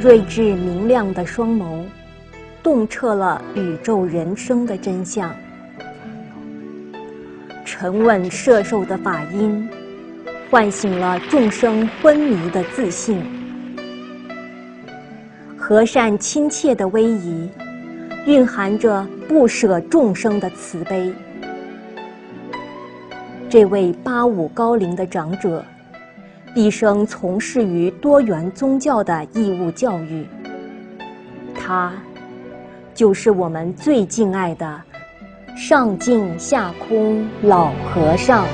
睿智明亮的双眸，洞彻了宇宙人生的真相；沉稳摄受的法音，唤醒了众生昏迷的自信；和善亲切的威仪，蕴含着不舍众生的慈悲。这位八五高龄的长者。毕生从事于多元宗教的义务教育，他就是我们最敬爱的上净下空老和尚。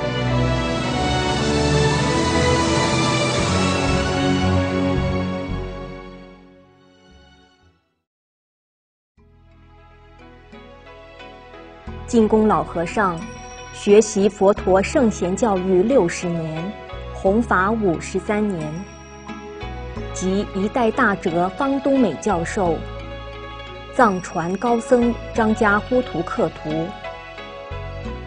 净宫老和尚学习佛陀圣贤教育六十年。弘法五十三年，及一代大哲方东美教授、藏传高僧张家呼图克图、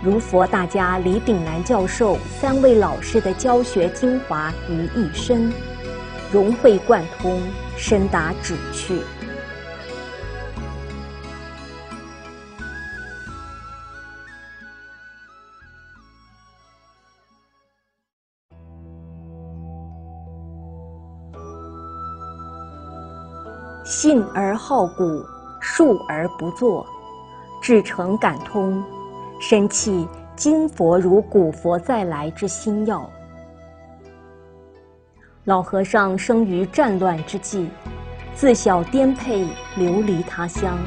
如佛大家李炳南教授三位老师的教学精华于一身，融会贯通，深达旨趣。信而好古，述而不作，至诚感通，深契今佛如古佛再来之心要。老和尚生于战乱之际，自小颠沛流离他乡，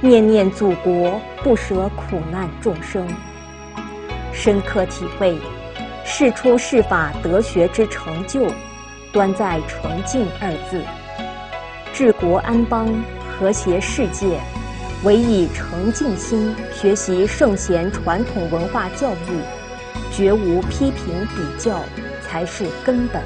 念念祖国，不舍苦难众生，深刻体会事出世法德学之成就，端在纯净二字。治国安邦、和谐世界，唯以诚敬心学习圣贤传统文化教育，绝无批评比较，才是根本。